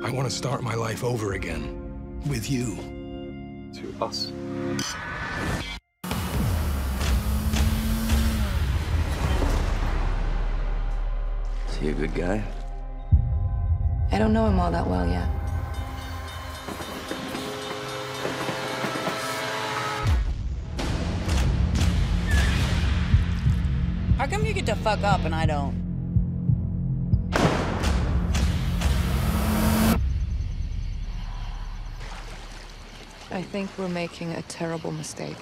I want to start my life over again. With you. To us. Is he a good guy? I don't know him all that well yet. How come you get to fuck up and I don't? I think we're making a terrible mistake.